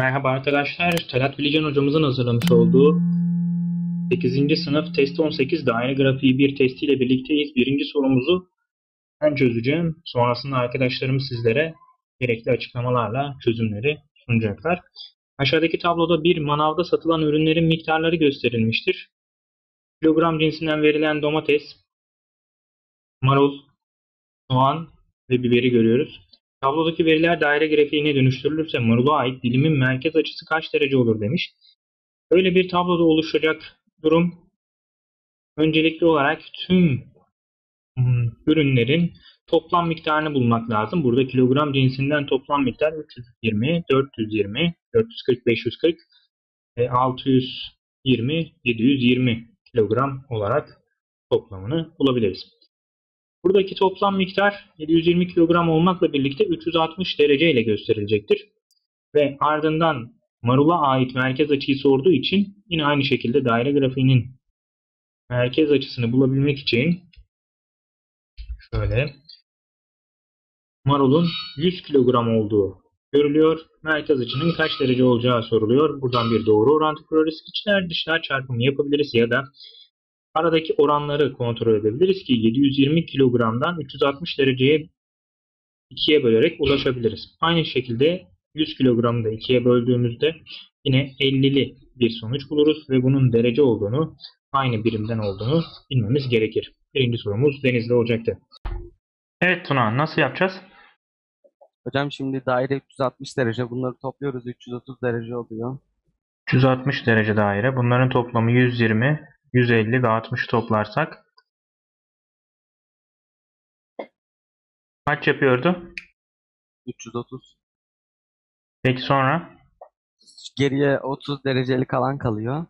Merhaba arkadaşlar. Talat Bilicen hocamızın hazırlamış olduğu 8. sınıf test 18 daire grafiği 1 testiyle birlikteyiz. Birinci sorumuzu ben çözeceğim. Sonrasında arkadaşlarım sizlere gerekli açıklamalarla çözümleri sunacaklar. Aşağıdaki tabloda bir manavda satılan ürünlerin miktarları gösterilmiştir. Kilogram cinsinden verilen domates, marul, soğan ve biberi görüyoruz. Tablodaki veriler daire grafiğine dönüştürülürse marula ait dilimin merkez açısı kaç derece olur demiş. Böyle bir tabloda oluşacak durum öncelikli olarak tüm hmm, ürünlerin toplam miktarını bulmak lazım. Burada kilogram cinsinden toplam miktar 320, 420, 440, 540, 620, 720 kilogram olarak toplamını bulabiliriz. Buradaki toplam miktar 720 kilogram olmakla birlikte 360 derece ile gösterilecektir. Ve ardından marula ait merkez açıyı sorduğu için yine aynı şekilde daire grafiğinin merkez açısını bulabilmek için şöyle marulun 100 kilogram olduğu görülüyor. Merkez açının kaç derece olacağı soruluyor. Buradan bir doğru orantı kurarız. İçler dışlar çarpımı yapabiliriz ya da Aradaki oranları kontrol edebiliriz ki 720 kilogramdan 360 dereceye 2'ye bölerek ulaşabiliriz. Aynı şekilde 100 kilogramı da 2'ye böldüğümüzde yine 50'li bir sonuç buluruz ve bunun derece olduğunu aynı birimden olduğunu bilmemiz gerekir. Birinci sorumuz denizli olacaktı. Evet Tuna nasıl yapacağız? Hocam şimdi daire 360 derece. Bunları topluyoruz. 330 derece oluyor. 360 derece daire. Bunların toplamı 120, 150 ve 60 toplarsak kaç yapıyordu? 330. Peki sonra? Geriye 30 derecelik kalan kalıyor.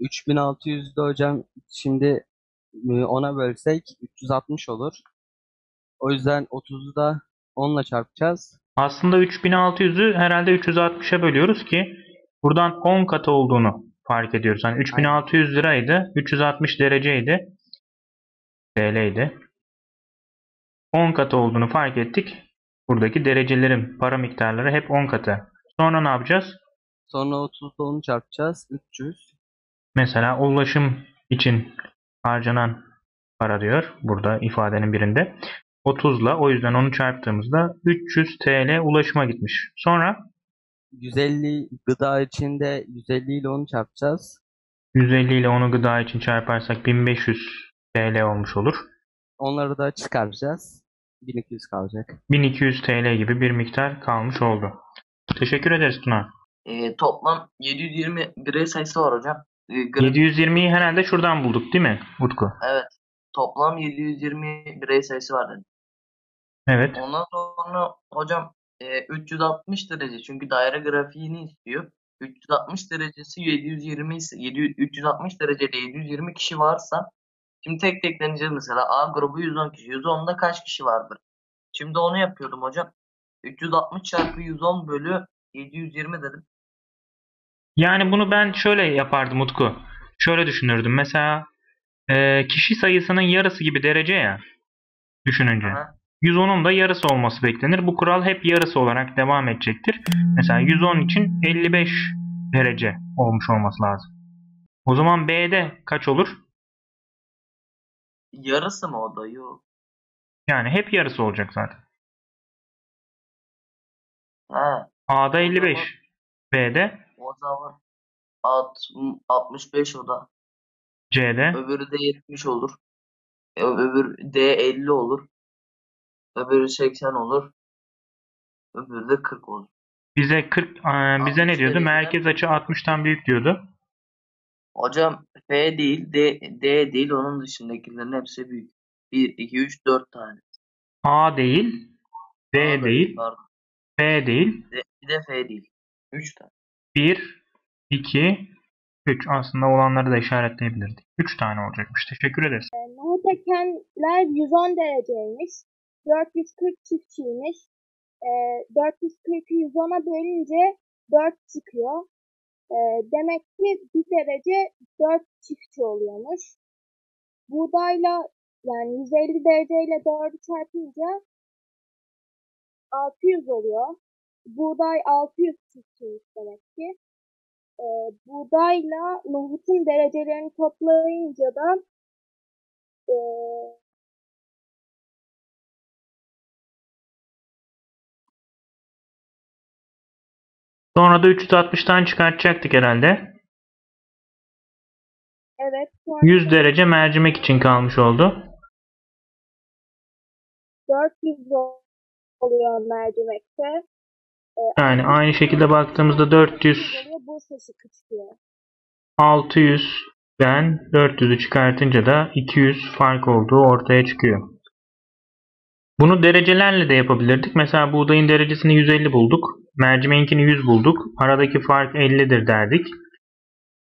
3600'de hocam şimdi e, ona bölsek 360 olur. O yüzden 30'u da 10 ile çarpacağız. Aslında 3600'ü herhalde 360'a bölüyoruz ki buradan 10 katı olduğunu fark ediyoruz. Hani 3600 liraydı. 360 dereceydi. TL'ydi. 10 katı olduğunu fark ettik. Buradaki derecelerin para miktarları hep 10 katı. Sonra ne yapacağız? Sonra 30'da 10 çarpacağız. 300. Mesela ulaşım için harcanan para diyor. Burada ifadenin birinde. 30 ile o yüzden onu çarptığımızda 300 TL ulaşıma gitmiş. Sonra 150 gıda içinde 150 ile onu çarpacağız. 150 ile onu gıda için çarparsak 1500 TL olmuş olur. Onları da çıkaracağız. 1200 kalacak. 1200 TL gibi bir miktar kalmış oldu. Teşekkür ederiz Tuna. E, toplam 720 birey sayısı var hocam. E, grafik- 720'yi herhalde şuradan bulduk değil mi Utku? Evet. Toplam 720 birey sayısı var dedi. Evet. Ondan sonra hocam e, 360 derece çünkü daire grafiğini istiyor. 360 derecesi 720 ise 700, 360 derecede 720 kişi varsa şimdi tek tek deneyeceğiz mesela A grubu 110 kişi. 110'da kaç kişi vardır? Şimdi onu yapıyordum hocam. 360 çarpı 110 bölü 720 dedim. Yani bunu ben şöyle yapardım Utku. Şöyle düşünürdüm. Mesela e, kişi sayısının yarısı gibi derece ya. Düşününce. Aha. 110'un da yarısı olması beklenir. Bu kural hep yarısı olarak devam edecektir. Mesela 110 için 55 derece olmuş olması lazım. O zaman B'de kaç olur? Yarısı mı o da? Yok. Yani hep yarısı olacak zaten. Ha. A'da 55. B'de, O zaman alt, 65 o da. C'de, Öbürü de 70 olur. Öbür D 50 olur. Öbürü 80 olur. Öbürü de 40 olur. bize 40 e, bize ne 60 diyordu? Merkez açı 60'tan büyük diyordu. Hocam F değil, D, D değil. Onun dışındakilerin hepsi büyük. 1, 2, 3, 4 tane. A değil, D A değil, Pardon. B değil. D, bir de F değil. 3 tane. 1, 2, 3. Aslında olanları da işaretleyebilirdik. 3 tane olacakmış. Teşekkür ederiz. Nohut ekenler 110 dereceymiş. 440 çiftçiymiş. E, 440'ı 110'a bölünce 4 çıkıyor. E, demek ki bir derece 4 çiftçi oluyormuş. Buğdayla yani 150 dereceyle 4'ü çarpınca 600 oluyor. buğday 600 çiftçiymiş demek ki. E, buğdayla nohutun derecelerini toplayınca da e, Sonra da 360'tan çıkartacaktık herhalde. evet sonra 100 derece mercimek için kalmış oldu. 400 oluyor mercimekte. Yani aynı şekilde baktığımızda 400 Oluyor Bursa şıkkı çıkıyor. 600'den 400'ü çıkartınca da 200 fark olduğu ortaya çıkıyor. Bunu derecelerle de yapabilirdik. Mesela buğdayın derecesini 150 bulduk. Mercimeğinkini 100 bulduk. Aradaki fark 50'dir derdik.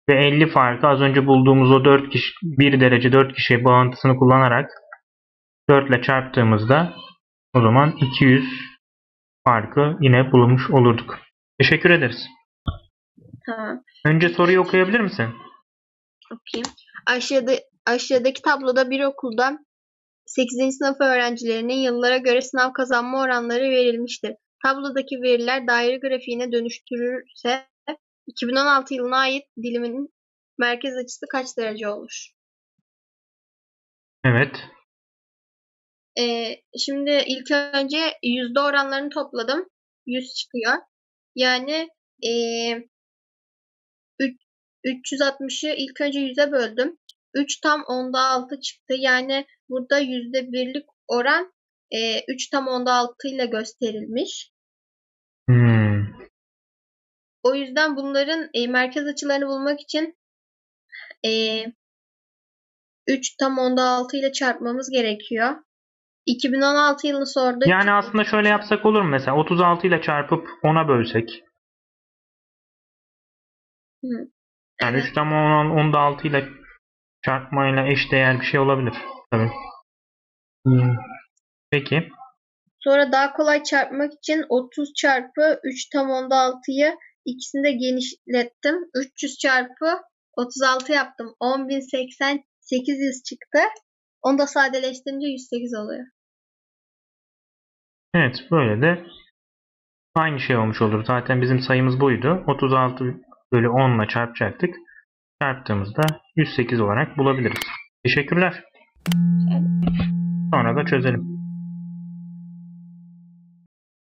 Ve 50 farkı az önce bulduğumuz o 4 kişi 1 derece 4 kişi bağıntısını kullanarak 4 ile çarptığımızda o zaman 200 farkı yine bulmuş olurduk. Teşekkür ederiz. Tamam. Önce soruyu okuyabilir misin? Okuyayım. Aşağıda, aşağıdaki tabloda bir okulda 8. sınıf öğrencilerinin yıllara göre sınav kazanma oranları verilmiştir. Tablodaki veriler daire grafiğine dönüştürülürse 2016 yılına ait dilimin merkez açısı kaç derece olur? Evet. Ee, şimdi ilk önce yüzde oranlarını topladım. 100 çıkıyor. Yani ee, üç- 360'ı ilk önce 100'e böldüm. 3 tam onda 6 çıktı. Yani burada yüzde birlik oran ee, 3 tam onda 6 ile gösterilmiş. O yüzden bunların ee, merkez açılarını bulmak için ee, 3 tam onda 6 ile çarpmamız gerekiyor. 2016 yılını sordu. Yani aslında şöyle yapsak olur mu mesela 36 ile çarpıp 10'a bölsek. Hı. Yani Evet. 3 tam 10, 10 da 6 ile çarpmayla eşdeğer bir şey olabilir. Tabii. Hmm. Peki. Sonra daha kolay çarpmak için 30 çarpı 3 tam onda 6'yı ikisini de genişlettim. 300 çarpı 36 yaptım. 10.080 800 çıktı. Onu da sadeleştirince 108 oluyor. Evet böyle de aynı şey olmuş olur. Zaten bizim sayımız buydu. 36 bölü 10 ile çarpacaktık. Çarptığımızda 108 olarak bulabiliriz. Teşekkürler. Sonra da çözelim.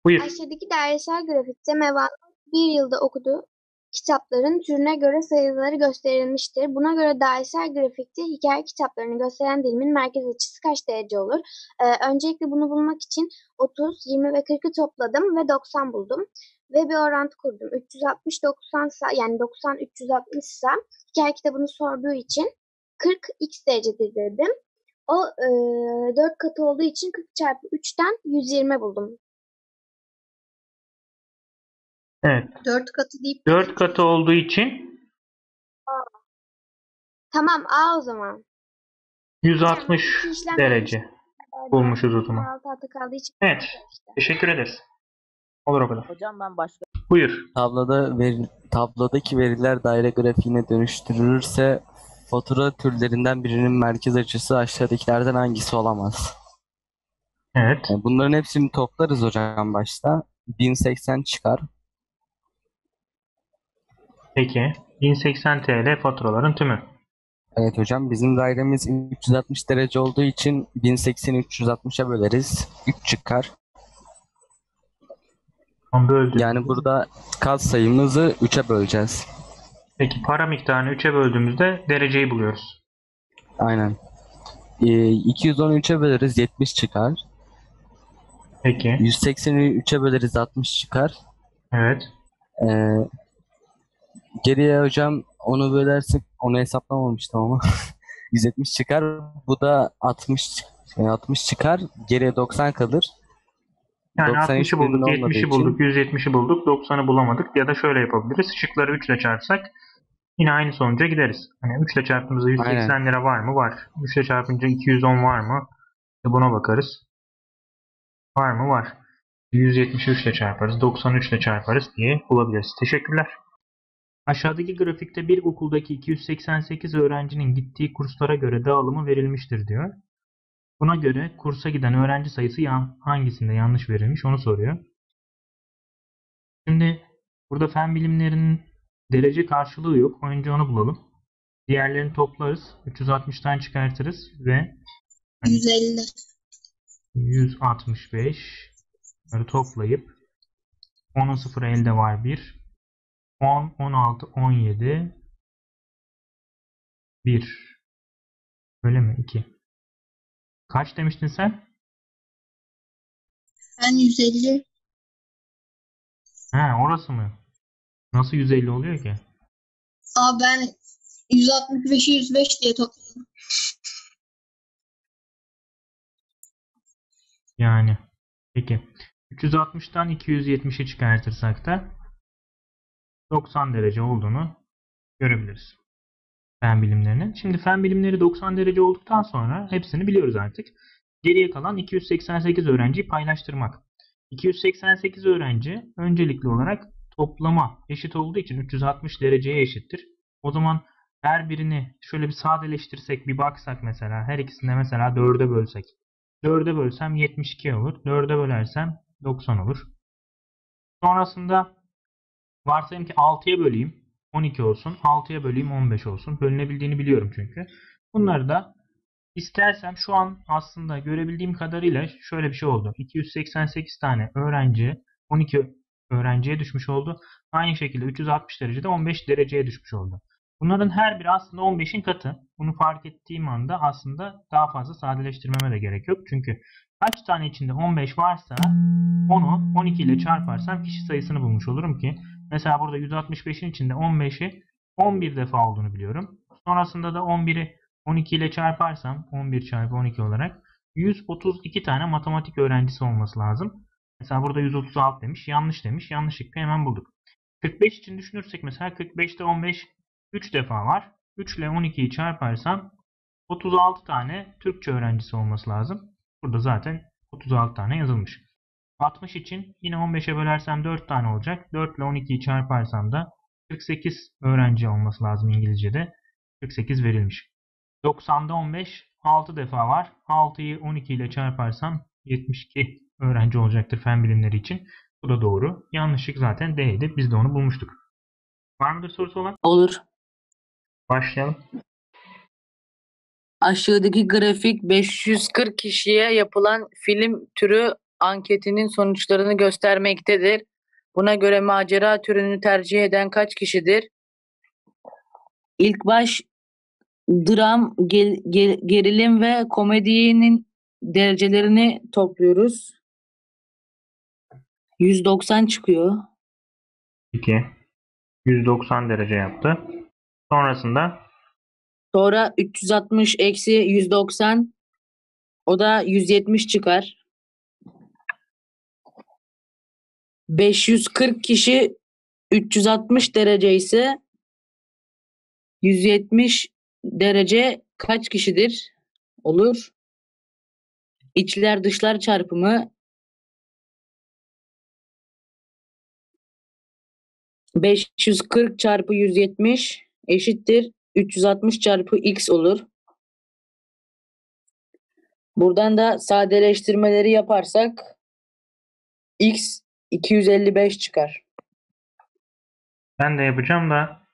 Buyur. Aşağıdaki dairesel grafikte Meva'nın bir yılda okuduğu kitapların türüne göre sayıları gösterilmiştir. Buna göre dairesel grafikte hikaye kitaplarını gösteren dilimin merkez açısı kaç derece olur? Ee, öncelikle bunu bulmak için 30, 20 ve 40'ı topladım ve 90 buldum. Ve bir orantı kurdum. 360 90 sa yani 90 360 ise hikaye kitabını sorduğu için 40 x derecedir dedim. O e, 4 katı olduğu için 40 çarpı 3'ten 120 buldum. Evet. 4 katı deyip 4 katı olduğu için Tamam A o zaman. 160 İki işlem derece yapmıştık. bulmuşuz o zaman. Altı altı kaldığı için. Evet. Teşekkür ederiz. Olur o kadar. Hocam ben başka Buyur. Tabloda veri, tablodaki veriler daire grafiğine dönüştürülürse fatura türlerinden birinin merkez açısı aşağıdakilerden hangisi olamaz? Evet. Yani bunların hepsini toplarız hocam başta. 1080 çıkar. Peki. 1080 TL faturaların tümü. Evet hocam bizim dairemiz 360 derece olduğu için 1080'i 360'a böleriz. 3 çıkar. Tam böldük. Yani burada kat sayımızı 3'e böleceğiz. Peki para miktarını 3'e böldüğümüzde dereceyi buluyoruz. Aynen. Ee, 213'e böleriz 70 çıkar. Peki. 180'i 3'e böleriz 60 çıkar. Evet. Ee, geriye hocam onu bölersek onu hesaplamamıştım ama 170 çıkar. Bu da 60 çık- e, 60 çıkar. Geriye 90 kalır. Yani 93 60'ı bulduk, birinin olmadığı 70'i için- bulduk, 170'i bulduk, 90'ı bulamadık. Ya da şöyle yapabiliriz. Şıkları 3 ile çarpsak yine aynı sonuca gideriz. Hani 3 ile çarptığımızda 180 Aynen. lira var mı? Var. 3 ile çarpınca 210 var mı? İşte buna bakarız. Var mı? Var. 173 ile çarparız, 93 ile çarparız diye bulabiliriz. Teşekkürler. Aşağıdaki grafikte bir okuldaki 288 öğrencinin gittiği kurslara göre dağılımı verilmiştir diyor. Buna göre kursa giden öğrenci sayısı hangisinde yanlış verilmiş onu soruyor. Şimdi burada fen bilimlerinin derece karşılığı yok. Önce onu bulalım. Diğerlerini toplarız. 360'tan çıkartırız ve 150. 165 bunları toplayıp 10'un 0 elde var 1 10, 16, 17 1 Öyle mi? 2 Kaç demiştin sen? Ben 150. Ha orası mı? Nasıl 150 oluyor ki? Aa ben 165'i 105 diye topladım. Yani. Peki. 360'tan 270'i çıkartırsak da 90 derece olduğunu görebiliriz. Fen bilimlerinin. Şimdi fen bilimleri 90 derece olduktan sonra hepsini biliyoruz artık. Geriye kalan 288 öğrenciyi paylaştırmak. 288 öğrenci öncelikli olarak toplama eşit olduğu için 360 dereceye eşittir. O zaman her birini şöyle bir sadeleştirsek bir baksak mesela her ikisini de mesela 4'e bölsek. 4'e bölsem 72 olur. 4'e bölersem 90 olur. Sonrasında varsayalım ki 6'ya böleyim 12 olsun. 6'ya böleyim 15 olsun. Bölünebildiğini biliyorum çünkü. Bunları da istersem şu an aslında görebildiğim kadarıyla şöyle bir şey oldu. 288 tane öğrenci 12 öğrenciye düşmüş oldu. Aynı şekilde 360 derecede 15 dereceye düşmüş oldu. Bunların her biri aslında 15'in katı. Bunu fark ettiğim anda aslında daha fazla sadeleştirmeme de gerek yok. Çünkü kaç tane içinde 15 varsa onu 12 ile çarparsam kişi sayısını bulmuş olurum ki mesela burada 165'in içinde 15'i 11 defa olduğunu biliyorum. Sonrasında da 11'i 12 ile çarparsam 11 çarpı 12 olarak 132 tane matematik öğrencisi olması lazım. Mesela burada 136 demiş. Yanlış demiş. Yanlışlıkla hemen bulduk. 45 için düşünürsek mesela 45'te 15 3 defa var. 3 ile 12'yi çarparsam 36 tane Türkçe öğrencisi olması lazım. Burada zaten 36 tane yazılmış. 60 için yine 15'e bölersem 4 tane olacak. 4 ile 12'yi çarparsam da 48 öğrenci olması lazım İngilizce'de. 48 verilmiş. 90'da 15 6 defa var. 6'yı 12 ile çarparsam 72 öğrenci olacaktır fen bilimleri için. Bu da doğru. Yanlışlık zaten D'ydi. Biz de onu bulmuştuk. Var mıdır sorusu olan? Olur. Başlayalım. Aşağıdaki grafik 540 kişiye yapılan film türü anketinin sonuçlarını göstermektedir. Buna göre macera türünü tercih eden kaç kişidir? İlk baş dram, gel- gel- gerilim ve komedinin derecelerini topluyoruz. 190 çıkıyor. 2. 190 derece yaptı. Sonrasında Sonra 360 eksi 190 o da 170 çıkar. 540 kişi 360 derece ise 170 derece kaç kişidir? Olur. İçler dışlar çarpımı 540 çarpı 170 eşittir 360 çarpı x olur. Buradan da sadeleştirmeleri yaparsak x 255 çıkar. ben de yapacağım da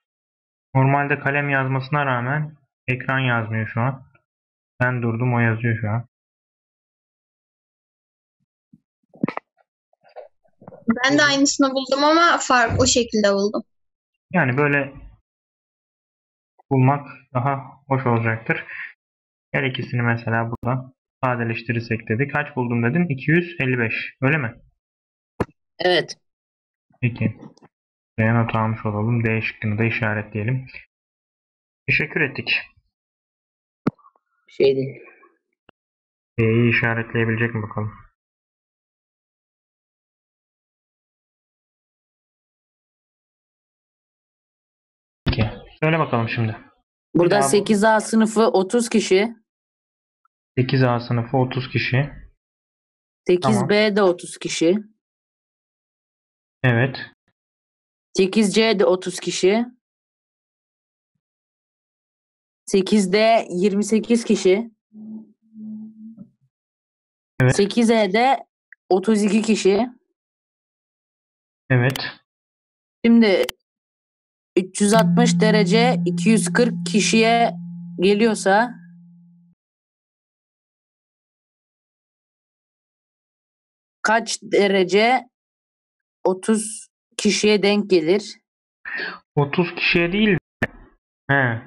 normalde kalem yazmasına rağmen ekran yazmıyor şu an. Ben durdum o yazıyor şu an. Ben de aynısını buldum ama fark o şekilde buldum. Yani böyle bulmak daha hoş olacaktır. Her ikisini mesela burada sadeleştirirsek dedi. Kaç buldum dedin? 255. Öyle mi? Evet. Peki. Buraya not almış olalım. D şıkkını da işaretleyelim. Teşekkür ettik. Bir şey değil. D'yi işaretleyebilecek mi bakalım? Peki. Söyle bakalım şimdi. Burada bu- 8A sınıfı 30 kişi, 8A sınıfı 30 kişi. 8B de 30 kişi, Evet. 8C de 30 kişi, 8D 28 kişi, Evet. 8E'de 32 kişi, Evet. Şimdi 360 derece 240 kişiye geliyorsa kaç derece 30 kişiye denk gelir? 30 kişiye değil de. He.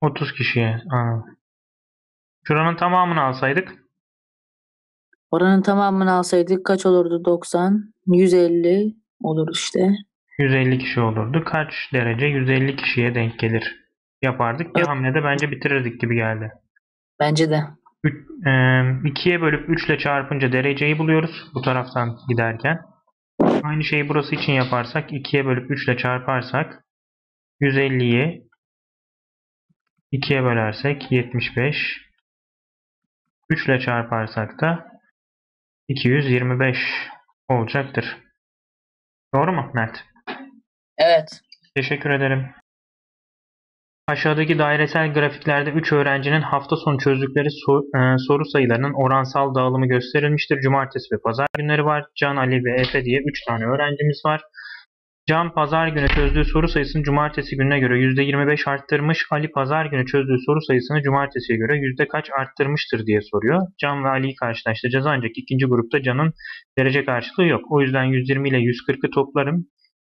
30 kişiye. Anladım. Şuranın tamamını alsaydık. Oranın tamamını alsaydık kaç olurdu? 90, 150 olur işte. 150 kişi olurdu. Kaç derece? 150 kişiye denk gelir. Yapardık. Bir Evet. hamlede bence bitirirdik gibi geldi. Bence de. 2'ye bölüp 3 ile çarpınca dereceyi buluyoruz. Bu taraftan giderken. Aynı şeyi burası için yaparsak 2'ye bölüp 3 ile çarparsak 150'yi 2'ye bölersek 75 3 ile çarparsak da 225 olacaktır. Doğru mu Mert? Evet. Teşekkür ederim. Aşağıdaki dairesel grafiklerde 3 öğrencinin hafta sonu çözdükleri sor- e, soru sayılarının oransal dağılımı gösterilmiştir. Cumartesi ve pazar günleri var. Can, Ali ve Efe diye 3 tane öğrencimiz var. Can pazar günü çözdüğü soru sayısını cumartesi gününe göre %25 arttırmış. Ali pazar günü çözdüğü soru sayısını cumartesiye göre yüzde kaç arttırmıştır diye soruyor. Can ve Ali'yi karşılaştıracağız ancak ikinci grupta Can'ın derece karşılığı yok. O yüzden 120 ile 140'ı toplarım.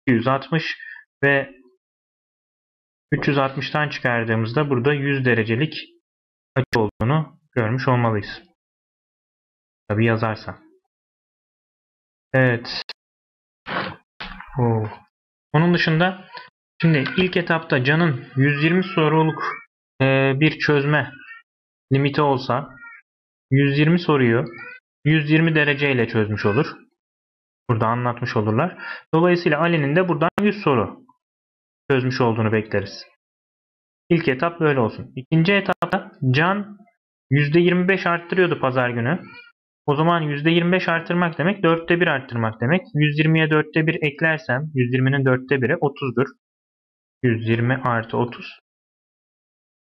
260 ve 360'tan çıkardığımızda burada 100 derecelik açı olduğunu görmüş olmalıyız. Tabi yazarsam. Evet. Oo. Onun dışında şimdi ilk etapta Can'ın 120 soruluk e, bir çözme limiti olsa 120 soruyu 120 dereceyle çözmüş olur. Burada anlatmış olurlar. Dolayısıyla Ali'nin de buradan 100 soru çözmüş olduğunu bekleriz. İlk etap böyle olsun. İkinci etapta Can %25 arttırıyordu pazar günü. O zaman %25 arttırmak demek 4'te 1 arttırmak demek. 120'ye 4'te 1 eklersem 120'nin 4'te 1'i 30'dur. 120 artı 30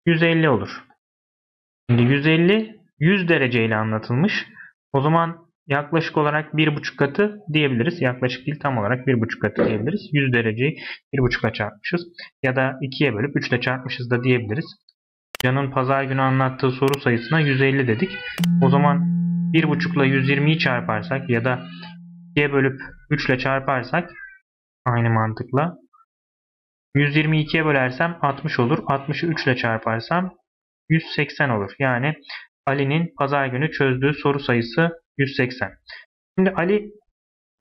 150 olur. Şimdi 150 100 dereceyle anlatılmış. O zaman yaklaşık olarak 1,5 katı diyebiliriz. Yaklaşık değil tam olarak 1,5 katı diyebiliriz. 100 dereceyi 1,5'a çarpmışız. Ya da 2'ye bölüp 3 ile çarpmışız da diyebiliriz. Can'ın pazar günü anlattığı soru sayısına 150 dedik. O zaman 1,5 ile 120'yi çarparsak ya da 2'ye bölüp 3 ile çarparsak aynı mantıkla 120'yi 2'ye bölersem 60 olur. 60'ı 3 ile çarparsam 180 olur. Yani Ali'nin pazar günü çözdüğü soru sayısı 180. Şimdi Ali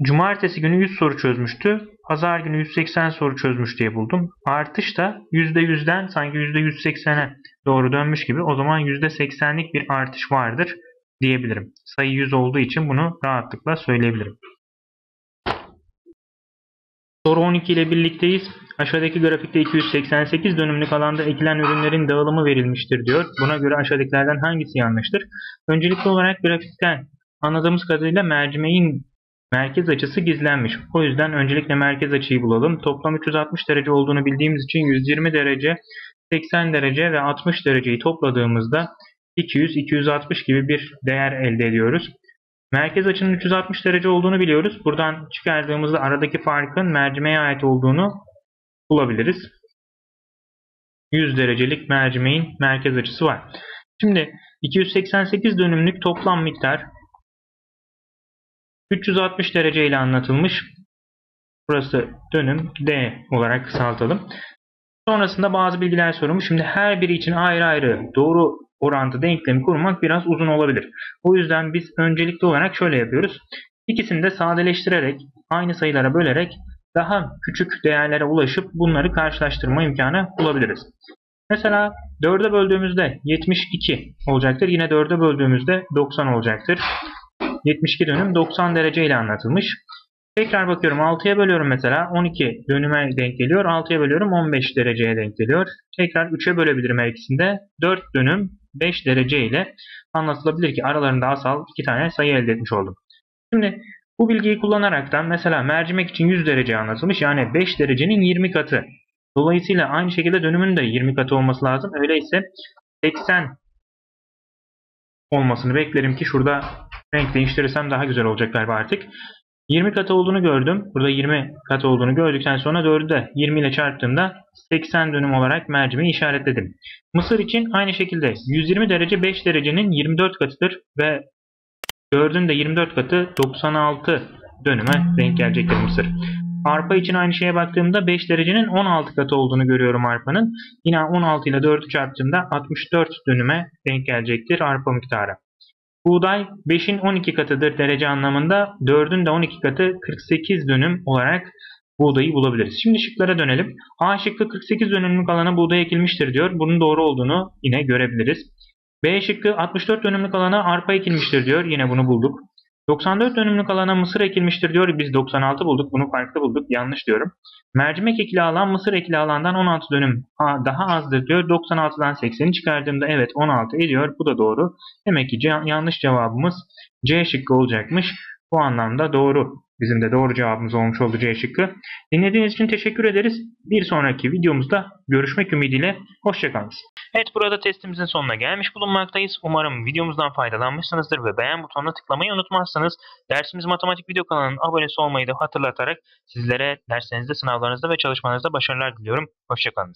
cumartesi günü 100 soru çözmüştü. Pazar günü 180 soru çözmüş diye buldum. Artış da %100'den sanki %180'e doğru dönmüş gibi. O zaman %80'lik bir artış vardır diyebilirim. Sayı 100 olduğu için bunu rahatlıkla söyleyebilirim. Soru 12 ile birlikteyiz. Aşağıdaki grafikte 288 dönümlük alanda ekilen ürünlerin dağılımı verilmiştir diyor. Buna göre aşağıdakilerden hangisi yanlıştır? Öncelikli olarak grafikten anladığımız kadarıyla mercimeğin merkez açısı gizlenmiş. O yüzden öncelikle merkez açıyı bulalım. Toplam 360 derece olduğunu bildiğimiz için 120 derece, 80 derece ve 60 dereceyi topladığımızda 200-260 gibi bir değer elde ediyoruz. Merkez açının 360 derece olduğunu biliyoruz. Buradan çıkardığımızda aradaki farkın mercimeğe ait olduğunu bulabiliriz. 100 derecelik mercimeğin merkez açısı var. Şimdi 288 dönümlük toplam miktar 360 derece ile anlatılmış. Burası dönüm D olarak kısaltalım. Sonrasında bazı bilgiler sorulmuş. Şimdi her biri için ayrı ayrı doğru orantı denklemi kurmak biraz uzun olabilir. O yüzden biz öncelikli olarak şöyle yapıyoruz. İkisini de sadeleştirerek, aynı sayılara bölerek daha küçük değerlere ulaşıp bunları karşılaştırma imkanı bulabiliriz. Mesela 4'e böldüğümüzde 72 olacaktır. Yine 4'e böldüğümüzde 90 olacaktır. 72 dönüm 90 derece ile anlatılmış. Tekrar bakıyorum 6'ya bölüyorum mesela 12 dönüme denk geliyor. 6'ya bölüyorum 15 dereceye denk geliyor. Tekrar 3'e bölebilirim her ikisinde. 4 dönüm 5 derece ile anlatılabilir ki aralarında asal iki tane sayı elde etmiş oldum. Şimdi bu bilgiyi kullanaraktan mesela mercimek için 100 derece anlatılmış. Yani 5 derecenin 20 katı. Dolayısıyla aynı şekilde dönümün de 20 katı olması lazım. Öyleyse 80 olmasını beklerim ki şurada renk değiştirirsem daha güzel olacak galiba artık. 20 katı olduğunu gördüm. Burada 20 katı olduğunu gördükten sonra 4'ü de 20 ile çarptığımda 80 dönüm olarak mercimeği işaretledim. Mısır için aynı şekilde 120 derece 5 derecenin 24 katıdır ve 4'ün de 24 katı 96 dönüme denk gelecektir Mısır. Arpa için aynı şeye baktığımda 5 derecenin 16 katı olduğunu görüyorum arpanın. Yine 16 ile 4'ü çarptığımda 64 dönüme denk gelecektir arpa miktarı. Buğday 5'in 12 katıdır derece anlamında. 4'ün de 12 katı 48 dönüm olarak buğdayı bulabiliriz. Şimdi şıklara dönelim. A şıkkı 48 dönümlük alana buğday ekilmiştir diyor. Bunun doğru olduğunu yine görebiliriz. B şıkkı 64 dönümlük alana arpa ekilmiştir diyor. Yine bunu bulduk. 94 dönümlük alana mısır ekilmiştir diyor. Biz 96 bulduk. Bunu farklı bulduk. Yanlış diyorum. Mercimek ekili alan mısır ekili alandan 16 dönüm daha azdır diyor. 96'dan 80'i çıkardığımda evet 16 ediyor. Bu da doğru. Demek ki yanlış cevabımız C şıkkı olacakmış. Bu anlamda doğru. Bizim de doğru cevabımız olmuş oldu C şıkkı. Dinlediğiniz için teşekkür ederiz. Bir sonraki videomuzda görüşmek ümidiyle. Hoşçakalın. Evet burada testimizin sonuna gelmiş bulunmaktayız. Umarım videomuzdan faydalanmışsınızdır ve beğen butonuna tıklamayı unutmazsınız. Dersimiz Matematik Video kanalının abonesi olmayı da hatırlatarak sizlere derslerinizde, sınavlarınızda ve çalışmalarınızda başarılar diliyorum. Hoşçakalın.